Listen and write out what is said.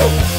Oh.